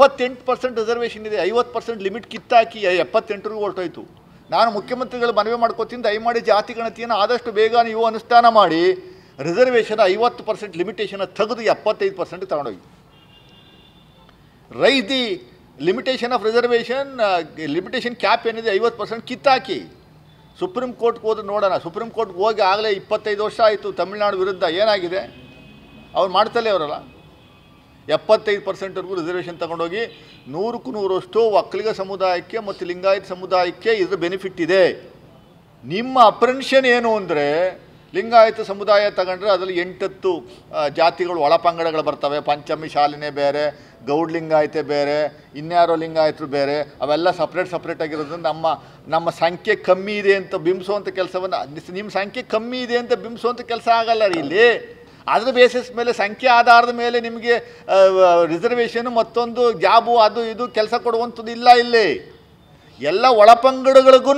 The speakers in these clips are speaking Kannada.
ಎಪ್ಪತ್ತೆಂಟು ಪರ್ಸೆಂಟ್ ರಿಸರ್ವೇಷನ್ ಇದೆ, ಐವತ್ತು ಪರ್ಸೆಂಟ್ ಲಿಮಿಟ್ ಕಿತ್ತಾಕಿ ಎಪ್ಪತ್ತೆಂಟರಿಗೂ ಹೊರಟೋಯ್ತು. ನಾನು ಮುಖ್ಯಮಂತ್ರಿಗಳು ಮನವಿ ಮಾಡ್ಕೋತೀನಿ ದಯಮಾಡಿ ಜಾತಿ ಗಣತಿಯನ್ನು ಆದಷ್ಟು ಬೇಗ ನೀವು ಅನುಷ್ಠಾನ ಮಾಡಿ ರಿಸರ್ವೇಷನ್ ಐವತ್ತು ಪರ್ಸೆಂಟ್ ಲಿಮಿಟೇಷನ್ ತೆಗೆದು ಎಪ್ಪತ್ತೈದು ಪರ್ಸೆಂಟ್ ತಗೊಂಡೋಗಿ. Raise the limitation of reservation limitation cap ಏನಿದೆ, ಐವತ್ತು ಪರ್ಸೆಂಟ್ ಕಿತ್ತಾಕಿ. ಸುಪ್ರೀಂ ಕೋರ್ಟ್ಗೆ ಹೋದ್ರೆ ನೋಡೋಣ. ಸುಪ್ರೀಂ ಕೋರ್ಟ್ಗೆ ಹೋಗಿ ಆಗಲೇ ಇಪ್ಪತ್ತೈದು ವರ್ಷ ಆಯಿತು, ತಮಿಳುನಾಡು ವಿರುದ್ಧ ಏನಾಗಿದೆ? ಅವ್ರು ಮಾಡ್ತಲೇ ಅವರಲ್ಲ. ಎಪ್ಪತ್ತೈದು ಪರ್ಸೆಂಟ್ವರೆಗೂ ರಿಸರ್ವೇಷನ್ ತಗೊಂಡೋಗಿ ನೂರಕ್ಕೂ ನೂರಷ್ಟು ಒಕ್ಕಲಿಗ ಸಮುದಾಯಕ್ಕೆ ಮತ್ತು ಲಿಂಗಾಯತ ಸಮುದಾಯಕ್ಕೆ ಇದ್ರ ಬೆನಿಫಿಟ್ ಇದೆ. ನಿಮ್ಮ ಅಪ್ರೆನ್ಷನ್ ಏನು ಅಂದರೆ ಲಿಂಗಾಯತ ಸಮುದಾಯ ತಗೊಂಡ್ರೆ ಅದರಲ್ಲಿ ಎಂಟತ್ತು ಜಾತಿಗಳು ಒಳಪಂಗಡಗಳು ಬರ್ತವೆ. ಪಂಚಮಿ ಶಾಲಿನೇ ಬೇರೆ, ಗೌಡ್ ಲಿಂಗಾಯತೆ ಬೇರೆ, ಇನ್ಯಾರೋ ಲಿಂಗಾಯತರು ಬೇರೆ, ಅವೆಲ್ಲ ಸಪ್ರೇಟ್ ಸಪ್ರೇಟ್ ಆಗಿರೋದ್ರಿಂದ ನಮ್ಮ ನಮ್ಮ ಸಂಖ್ಯೆ ಕಮ್ಮಿ ಇದೆ ಅಂತ ಬಿಂಬಿಸುವಂಥ ಕೆಲಸವನ್ನು, ನಿಮ್ಮ ಸಂಖ್ಯೆ ಕಮ್ಮಿ ಇದೆ ಅಂತ ಬಿಂಬಿಸುವಂಥ ಕೆಲಸ ಆಗಲ್ಲ ರೀ ಇಲ್ಲಿ. ಅದ್ರ ಬೇಸಿಸ್ ಮೇಲೆ, ಸಂಖ್ಯೆ ಆಧಾರದ ಮೇಲೆ ನಿಮಗೆ ರಿಸರ್ವೇಷನ್ ಮತ್ತೊಂದು ಜಾಬು, ಅದು ಇದು ಕೆಲಸ ಕೊಡುವಂಥದ್ದು ಇಲ್ಲ ಇಲ್ಲಿ. ಎಲ್ಲ ಒಳಪಂಗಡಗಳಿಗೂ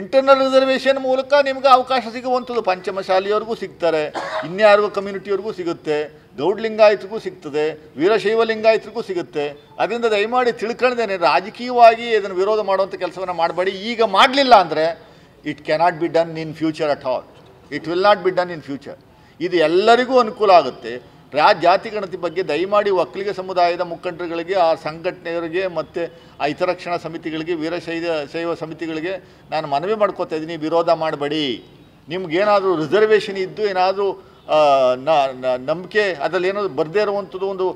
ಇಂಟರ್ನಲ್ ರಿಸರ್ವೇಷನ್ ಮೂಲಕ ನಿಮ್ಗೆ ಅವಕಾಶ ಸಿಗುವಂಥದ್ದು. ಪಂಚಮಶಾಲಿಯವ್ರಿಗೂ ಸಿಗ್ತಾರೆ, ಇನ್ಯಾರಿಗೂ ಕಮ್ಯುನಿಟಿಯವ್ರಿಗೂ ಸಿಗುತ್ತೆ, ಗೌಡ್ ಲಿಂಗಾಯತ್ರಿಗೂ ಸಿಗ್ತದೆ, ವೀರಶೈವ ಲಿಂಗಾಯತ್ರಿಗೂ ಸಿಗುತ್ತೆ. ಅದರಿಂದ ದಯಮಾಡಿ ತಿಳ್ಕೊಂಡೇನೆ, ರಾಜಕೀಯವಾಗಿ ಇದನ್ನು ವಿರೋಧ ಮಾಡುವಂಥ ಕೆಲಸವನ್ನು ಮಾಡಬೇಡಿ. ಈಗ ಮಾಡಲಿಲ್ಲ ಅಂದರೆ it cannot be done in future at all it will not be done in future ಇದು ಎಲ್ಲರಿಗೂ ಅನುಕೂಲ ಆಗುತ್ತೆ. ರಾ, ಜಾತಿ ಗಣತಿ ಬಗ್ಗೆ ದಯಮಾಡಿ ಒಕ್ಕಲಿಗ ಸಮುದಾಯದ ಮುಖಂಡರುಗಳಿಗೆ, ಆ ಸಂಘಟನೆಯವರಿಗೆ ಮತ್ತು ಆ ಹಿತರಕ್ಷಣಾ ಸಮಿತಿಗಳಿಗೆ, ವೀರಶೈವ, ಶೈವ ಸಮಿತಿಗಳಿಗೆ ನಾನು ಮನವಿ ಮಾಡ್ಕೋತಾ ಇದ್ದೀನಿ. ವಿರೋಧ ಮಾಡಬೇಡಿ. ನಿಮ್ಗೇನಾದರೂ ರಿಸರ್ವೇಷನ್ ಇದ್ದು ಏನಾದರೂ ನಂಬಿಕೆ ಅದರಲ್ಲಿ ಏನಾದರೂ ಬರದೇ ಇರುವಂಥದ್ದು ಒಂದು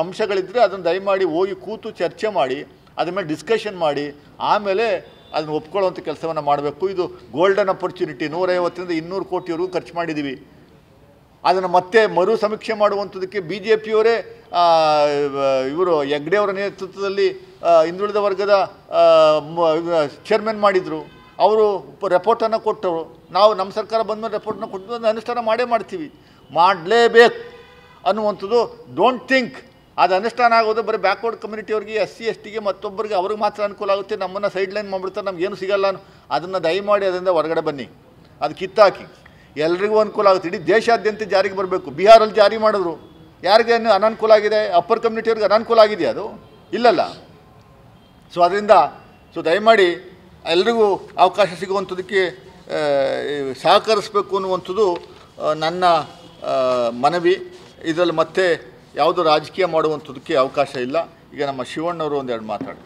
ಅಂಶಗಳಿದ್ದರೆ ಅದನ್ನು ದಯಮಾಡಿ ಹೋಗಿ ಕೂತು ಚರ್ಚೆ ಮಾಡಿ, ಅದ್ರ ಮೇಲೆ ಡಿಸ್ಕಷನ್ ಮಾಡಿ, ಆಮೇಲೆ ಅದನ್ನು ಒಪ್ಕೊಳ್ಳೋವಂಥ ಕೆಲಸವನ್ನು ಮಾಡಬೇಕು. ಇದು ಗೋಲ್ಡನ್ ಅಪರ್ಚುನಿಟಿ ನೂರೈವತ್ತರಿಂದ ಇನ್ನೂರು ಕೋಟಿವರೆಗೂ ಖರ್ಚು ಮಾಡಿದ್ದೀವಿ. ಅದನ್ನು ಮತ್ತೆ ಮರು ಸಮೀಕ್ಷೆ ಮಾಡುವಂಥದ್ದಕ್ಕೆ ಬಿ ಜೆ ಪಿಯವರೇ ಇವರು ಹೆಗ್ಡೆಯವರ ನೇತೃತ್ವದಲ್ಲಿ ಆ, ಹಿಂದುಳಿದ ವರ್ಗದ ಚೇರ್ಮನ್ ಮಾಡಿದರು. ಅವರು ರೆಪೋರ್ಟನ್ನು ಕೊಟ್ಟರು. ನಾವು ನಮ್ಮ ಸರ್ಕಾರ ಬಂದ ಮೇಲೆ ರಿಪೋರ್ಟ್ನ ಕೊಟ್ಟು ಅದನ್ನು ಅನುಷ್ಠಾನ ಮಾಡೇ ಮಾಡ್ತೀವಿ. ಮಾಡಲೇಬೇಕು ಅನ್ನುವಂಥದ್ದು ಡೋಂಟ್ ಥಿಂಕ್ ಅದು ಅನುಷ್ಠಾನ ಆಗೋದು ಬರೀ ಬ್ಯಾಕ್ವರ್ಡ್ ಕಮ್ಯುನಿಟಿಯವ್ರಿಗೆ ಎಸ್ ಸಿ ಎಸ್ ಟಿಗೆ ಮತ್ತೊಬ್ಬರಿಗೆ ಅವ್ರಿಗೆ ಮಾತ್ರ ಅನುಕೂಲ ಆಗುತ್ತೆ. ನಮ್ಮನ್ನು ಸೈಡ್ ಲೈನ್ ಮಾಡಿಬಿಡ್ತಾರೆ ನಮಗೇನು ಸಿಗಲ್ಲ ಅದನ್ನು ದಯಮಾಡಿ ಅದರಿಂದ ಹೊರಗಡೆ ಬನ್ನಿ. ಅದು ಕಿತ್ತಾಕಿ. ಎಲ್ರಿಗೂ ಅನುಕೂಲ ಆಗುತ್ತೆ. ಇಡೀ ದೇಶಾದ್ಯಂತ ಜಾರಿಗೆ ಬರಬೇಕು. ಬಿಹಾರಲ್ಲಿ ಜಾರಿ ಮಾಡಿದ್ರು. ಯಾರಿಗೆ ಅನನುಕೂಲ ಆಗಿದೆ? ಅಪ್ಪರ್ ಕಮ್ಯುನಿಟಿಯವ್ರಿಗೆ ಅನನುಕೂಲ ಆಗಿದೆಯಾ ಅದು? ಇಲ್ಲಲ್ಲ. ಸೊ ಅದರಿಂದ ಸೊ ದಯಮಾಡಿ ಎಲ್ರಿಗೂ ಅವಕಾಶ ಸಿಗುವಂಥದ್ದಕ್ಕೆ ಸಹಕರಿಸಬೇಕು ಅನ್ನುವಂಥದ್ದು ನನ್ನ ಮನವಿ. ಇದರಲ್ಲಿ ಮತ್ತೆ ಯಾವುದು ರಾಜಕೀಯ ಮಾಡುವಂಥದ್ದಕ್ಕೆ ಅವಕಾಶ ಇಲ್ಲ. ಈಗ ನಮ್ಮ ಶಿವಣ್ಣವರು ಒಂದೆರಡು ಮಾತಾಡಿ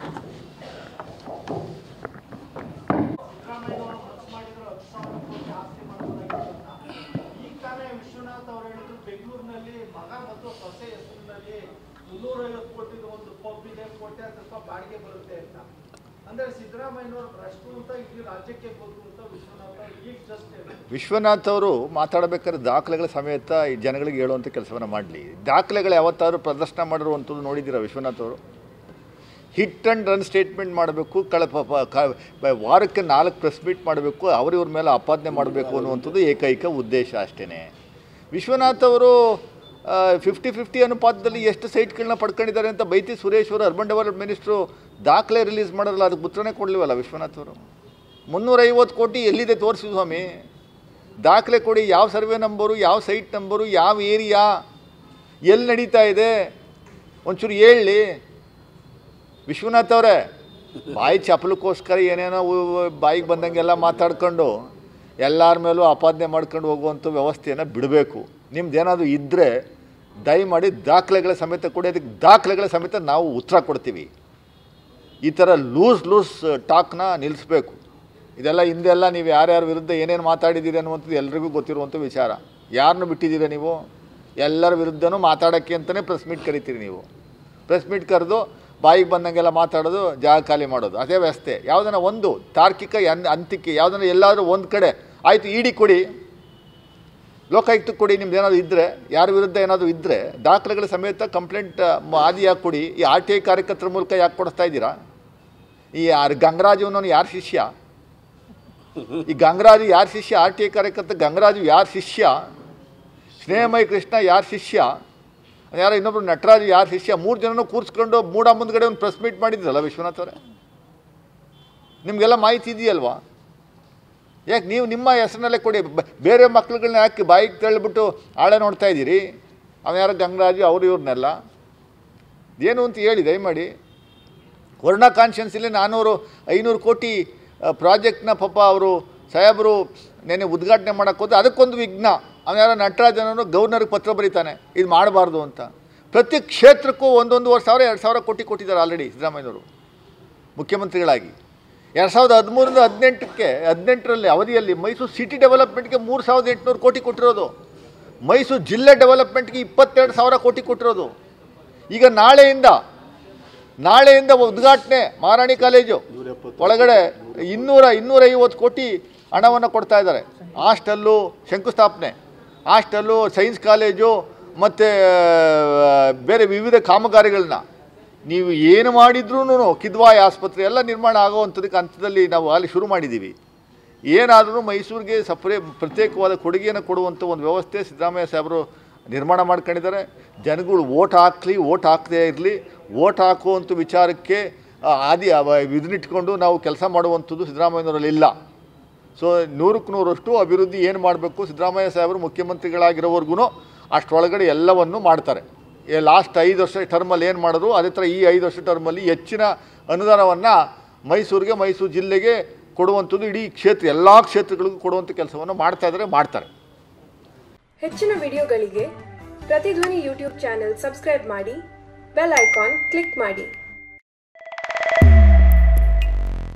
ಈ ತಾನೇ ವಿಶ್ವನಾಥ್ ಅವರು ಹೇಳಿದ್ರು ಬೆಂಗಳೂರಿನಲ್ಲಿ ಮಗ ಮತ್ತು ಹೊಸ ಹೆಸರಿನಲ್ಲಿ ಮುನ್ನೂರೈವತ್ತು ಕೋಟಿದು ಒಂದು ಪಬ್ ಇದೆ ಅಂತ ಸ್ವಲ್ಪ ಬಾಡಿಗೆ ಬರುತ್ತೆ ಅಂತ. ಅಂದ್ರೆ ಸಿದ್ದರಾಮಯ್ಯನವರು ಭ್ರಷ್ಟು ಅಂತ ಇಡೀ ರಾಜ್ಯಕ್ಕೆ ಗೊತ್ತು ಅಂತ ವಿಶ್ವನಾಥ್ ಈಗ ಜಸ್ಟ್ ವಿಶ್ವನಾಥ್ ಅವರು ಮಾತಾಡಬೇಕಾದ್ರೆ ದಾಖಲೆಗಳ ಸಮೇತ ಈ ಜನಗಳಿಗೆ ಹೇಳುವಂಥ ಕೆಲಸವನ್ನು ಮಾಡಲಿ. ದಾಖಲೆಗಳು ಯಾವತ್ತಾದ್ರೂ ಪ್ರದರ್ಶನ ಮಾಡಿರುವಂಥದ್ದು ನೋಡಿದ್ದೀರಾ ವಿಶ್ವನಾಥ್ ಅವರು? ಹಿಟ್ ಆ್ಯಂಡ್ ರನ್ ಸ್ಟೇಟ್ಮೆಂಟ್ ಮಾಡಬೇಕು ಕಳ ವಾರಕ್ಕೆ ನಾಲ್ಕು ಪ್ರೆಸ್ ಮೀಟ್ ಮಾಡಬೇಕು ಅವರಿವ್ರ ಮೇಲೆ ಆಪಾದನೆ ಮಾಡಬೇಕು ಅನ್ನುವಂಥದ್ದು ಏಕೈಕ ಉದ್ದೇಶ ಅಷ್ಟೇ ವಿಶ್ವನಾಥ್ ಅವರು ಫಿಫ್ಟಿ ಫಿಫ್ಟಿ ಅನುಪಾತದಲ್ಲಿ ಎಷ್ಟು ಸೈಟ್ಗಳನ್ನ ಪಡ್ಕೊಂಡಿದ್ದಾರೆ ಅಂತ ಬೈತಿ ಸುರೇಶ್ ಅವರು, ಅರ್ಬನ್ ಡೆವಲಪ್ ಮಿನಿಸ್ಟ್ರು ದಾಖಲೆ ರಿಲೀಸ್ ಮಾಡಿರಲ್ಲ ಅದಕ್ಕೆ ಉತ್ತರನೇ ಕೊಡಲಿವಲ್ಲ ವಿಶ್ವನಾಥ್ ಅವರು. ಮುನ್ನೂರೈವತ್ತು ಕೋಟಿ ಎಲ್ಲಿದೆ ತೋರಿಸಿ ಸ್ವಾಮಿ. ದಾಖಲೆ ಕೊಡಿ, ಯಾವ ಸರ್ವೆ ನಂಬರು, ಯಾವ ಸೈಟ್ ನಂಬರು, ಯಾವ ಏರಿಯಾ, ಎಲ್ಲಿ ನಡೀತಾ ಇದೆ? ಒಂಚೂರು ಹೇಳಿ. ವಿಶ್ವನಾಥ್ ಅವರೇ, ಬಾಯಿ ಚಪಲಕ್ಕೋಸ್ಕರ ಏನೇನೋ ಬಾಯಿಗೆ ಬಂದಂಗೆಲ್ಲ ಮಾತಾಡ್ಕೊಂಡು ಎಲ್ಲರ ಮೇಲೂ ಆಪಾದನೆ ಮಾಡ್ಕೊಂಡು ಹೋಗುವಂಥ ವ್ಯವಸ್ಥೆಯನ್ನು ಬಿಡಬೇಕು. ನಿಮ್ದು ಏನಾದರೂ ಇದ್ದರೆ ದಯಮಾಡಿ ದಾಖಲೆಗಳ ಸಮೇತ ಕೊಡಿ, ಅದಕ್ಕೆ ದಾಖಲೆಗಳ ಸಮೇತ ನಾವು ಉತ್ತರ ಕೊಡ್ತೀವಿ. ಈ ಥರ ಲೂಸ್ ಲೂಸ್ ಟಾಕ್ನ ನಿಲ್ಲಿಸ್ಬೇಕು ಇದೆಲ್ಲ ಹಿಂದೆಲ್ಲ ನೀವು ಯಾರ್ಯಾರ ವಿರುದ್ಧ ಏನೇನು ಮಾತಾಡಿದ್ದೀರಿ ಅನ್ನುವಂಥದ್ದು ಎಲ್ರಿಗೂ ಗೊತ್ತಿರುವಂಥ ವಿಚಾರ. ಯಾರನ್ನು ಬಿಟ್ಟಿದ್ದೀರಾ ನೀವು? ಎಲ್ಲರ ವಿರುದ್ಧನೂ ಮಾತಾಡೋಕ್ಕೆ ಅಂತಲೇ ಪ್ರೆಸ್ ಮೀಟ್ ಕರಿತೀರಿ ನೀವು. ಪ್ರೆಸ್ ಮೀಟ್ ಕರೆದು ಬಾಯಿಗೆ ಬಂದಂಗೆಲ್ಲ ಮಾತಾಡೋದು, ಜಾಗ ಖಾಲಿ ಮಾಡೋದು. ಅದೇ ವ್ಯವಸ್ಥೆ. ಯಾವುದನ್ನ ಒಂದು ತಾರ್ಕಿಕ ಅಂತಿಕೆ ಯಾವುದನ್ನ ಎಲ್ಲಾದರೂ ಒಂದು ಕಡೆ ಆಯಿತು, ಇಡಿ ಕೊಡಿ. ಲೋಕಾಯುಕ್ತಕ್ಕೆ ಕೊಡಿ, ನಿಮ್ದು ಏನಾದರೂ ಇದ್ದರೆ ಯಾರ ವಿರುದ್ಧ ಏನಾದರೂ ಇದ್ದರೆ ದಾಖಲೆಗಳ ಸಮೇತ ಕಂಪ್ಲೇಂಟ್ ಆದಿ ಯಾಕೆ ಕೊಡಿ ಈ ಆರ್ ಟಿ ಐ ಕಾರ್ಯಕರ್ತರ ಮೂಲಕ ಯಾಕೆ ಕೊಡಿಸ್ತಾ ಇದ್ದೀರಾ? ಈ ಯಾರು ಗಂಗರಾಜು ಅನ್ನೋನು ಯಾರ ಶಿಷ್ಯ? ಈ ಗಂಗರಾಜು ಯಾರು ಶಿಷ್ಯ? ಆರ್ ಟಿ ಐ ಕಾರ್ಯಕರ್ತ ಗಂಗರಾಜು ಯಾರು ಶಿಷ್ಯ? ಸ್ನೇಹಮಯ ಕೃಷ್ಣ ಯಾರು ಶಿಷ್ಯ? ಯಾರೋ ಇನ್ನೊಬ್ರು ನಟರಾಜು ಯಾರು ಶಿಷ್ಯ? ಮೂರು ಜನನೂ ಕೂರಿಸ್ಕೊಂಡು ಮೂಡ ಮುಂದ್ಗಡೆ ಒಂದು ಪ್ರೆಸ್ ಮೀಟ್ ಮಾಡಿದ್ರಲ್ಲ ವಿಶ್ವನಾಥ್ ಅವರೇ? ನಿಮಗೆಲ್ಲ ಮಾಹಿತಿ ಇದೆಯಲ್ವಾ? ಯಾಕೆ ನೀವು ನಿಮ್ಮ ಹೆಸರಿನಲ್ಲೇ ಕೊಡಿ ಬೇರೆ ಮಕ್ಳುಗಳನ್ನ ಯಾಕೆ ಬಾಯಿಗೆ ತಳ್ಳಿಬಿಟ್ಟು ಆಳೆ ನೋಡ್ತಾ ಇದ್ದೀರಿ? ಅವ್ನು ಯಾರು ಗಂಗರಾಜು, ಅವರು ಇವ್ರನ್ನೆಲ್ಲ? ಏನು ಅಂತ ಹೇಳಿ, ದಯಮಾಡಿ. ಕೊರೋನಾ ಕಾನ್ಶಿಯನ್ಸಲ್ಲಿ ನಾನ್ನೂರು ಐನೂರು ಕೋಟಿ ಪ್ರಾಜೆಕ್ಟ್ನ ಪಾಪ ಅವರು, ಸಾಹೇಬರು ನೆನೆ ಉದ್ಘಾಟನೆ ಮಾಡೋಕ್ಕೆ ಹೋದ್ರೆ ಅದಕ್ಕೊಂದು ವಿಘ್ನ. ಅವನ್ಯಾರ ನಟರಾಜನೂ ಗವರ್ನರ್ಗೆ ಪತ್ರ ಬರೀತಾನೆ, ಇದು ಮಾಡಬಾರ್ದು ಅಂತ. ಪ್ರತಿ ಕ್ಷೇತ್ರಕ್ಕೂ ಒಂದೊಂದುವರೆ ಸಾವಿರ, ಎರಡು ಸಾವಿರ ಕೋಟಿ ಕೊಟ್ಟಿದ್ದಾರೆ ಆಲ್ರೆಡಿ ಸಿದ್ದರಾಮಯ್ಯವರು ಮುಖ್ಯಮಂತ್ರಿಗಳಾಗಿ. ಎರಡು ಸಾವಿರದ ಹದಿಮೂರಿಂದ ಹದಿನೆಂಟಕ್ಕೆ, ಹದಿನೆಂಟರಲ್ಲಿ ಅವಧಿಯಲ್ಲಿ ಮೈಸೂರು ಸಿಟಿ ಡೆವಲಪ್ಮೆಂಟ್ಗೆ ಮೂರು ಸಾವಿರದ ಎಂಟುನೂರು ಕೋಟಿ ಕೊಟ್ಟಿರೋದು. ಮೈಸೂರು ಜಿಲ್ಲೆ ಡೆವಲಪ್ಮೆಂಟ್ಗೆ ಇಪ್ಪತ್ತೆರಡು ಸಾವಿರ ಕೋಟಿ ಕೊಟ್ಟಿರೋದು. ಈಗ ನಾಳೆಯಿಂದ ನಾಳೆಯಿಂದ ಉದ್ಘಾಟನೆ ಮಹಾರಾಣಿ ಕಾಲೇಜು. ಒಳಗಡೆ ಇನ್ನೂರ, ಇನ್ನೂರೈವತ್ತು ಕೋಟಿ ಹಣವನ್ನು ಕೊಡ್ತಾ ಇದ್ದಾರೆ. ಹಾಸ್ಟೆಲ್ಲು, ಶಂಕುಸ್ಥಾಪನೆ. ಹಾಸ್ಟೆಲ್ಲು, ಸೈನ್ಸ್ ಕಾಲೇಜು, ಮತ್ತು ಬೇರೆ ವಿವಿಧ ಕಾಮಗಾರಿಗಳನ್ನ. ನೀವು ಏನು ಮಾಡಿದ್ರೂ ಕಿದ್ವಾಯ್ ಆಸ್ಪತ್ರೆ ಎಲ್ಲ ನಿರ್ಮಾಣ ಆಗೋವಂಥದಕ್ಕೆ ಹಂತದಲ್ಲಿ ನಾವು ಅಲ್ಲಿ ಶುರು ಮಾಡಿದ್ದೀವಿ. ಏನಾದರೂ ಮೈಸೂರಿಗೆ ಸಪ್ರೇ ಪ್ರತ್ಯೇಕವಾದ ಕೊಡುಗೆಯನ್ನು ಕೊಡುವಂಥ ಒಂದು ವ್ಯವಸ್ಥೆ ಸಿದ್ದರಾಮಯ್ಯ ಸಾಹೇಬರು ನಿರ್ಮಾಣ ಮಾಡ್ಕೊಂಡಿದ್ದಾರೆ. ಜನಗಳು ಓಟ್ ಹಾಕಲಿ ಓಟ್ ಹಾಕದೇ ಇರಲಿ ಓಟ್ ಹಾಕುವಂಥ ವಿಚಾರಕ್ಕೆ ಆದಿ ಇದನ್ನಿಟ್ಕೊಂಡು ನಾವು ಕೆಲಸ ಮಾಡುವಂಥದ್ದು ಸಿದ್ದರಾಮಯ್ಯನವರಲ್ಲಿ ಇಲ್ಲ. ಸೊ, ನೂರಕ್ಕೆ ನೂರಷ್ಟು ಅಭಿವೃದ್ಧಿ ಏನು ಮಾಡಬೇಕು ಸಿದ್ದರಾಮಯ್ಯ ಸಾಹೇಬರು ಮುಖ್ಯಮಂತ್ರಿಗಳಾಗಿರೋವರೆಗೂ ಅಷ್ಟರೊಳಗಡೆ ಎಲ್ಲವನ್ನು ಮಾಡ್ತಾರೆ. ಲಾಸ್ಟ್ ಐದು ವರ್ಷ ಟರ್ಮಲ್ಲಿ ಏನು ಮಾಡಿದ್ರು? ಅದೇ ಥರ ಈ ಐದು ವರ್ಷ ಟರ್ಮಲ್ಲಿ ಹೆಚ್ಚಿನ ಅನುದಾನವನ್ನು ಮೈಸೂರಿಗೆ, ಮೈಸೂರು ಜಿಲ್ಲೆಗೆ ಕೊಡುವಂಥದ್ದು ಇಡೀ ಕ್ಷೇತ್ರ, ಎಲ್ಲ ಕ್ಷೇತ್ರಗಳಿಗೂ ಕೊಡುವಂಥ ಕೆಲಸವನ್ನು ಮಾಡ್ತಾ ಇದ್ದಾರೆ ಮಾಡ್ತಾರೆ. ಹೆಚ್ಚಿನ ವಿಡಿಯೋಗಳಿಗೆ ಪ್ರತಿಧ್ವನಿ ಯೂಟ್ಯೂಬ್ ಚಾನೆಲ್ ಸಬ್ಸ್ಕ್ರೈಬ್ ಮಾಡಿ ಬೆಲ್ ಐಕಾನ್ ಕ್ಲಿಕ್ ಮಾಡಿ.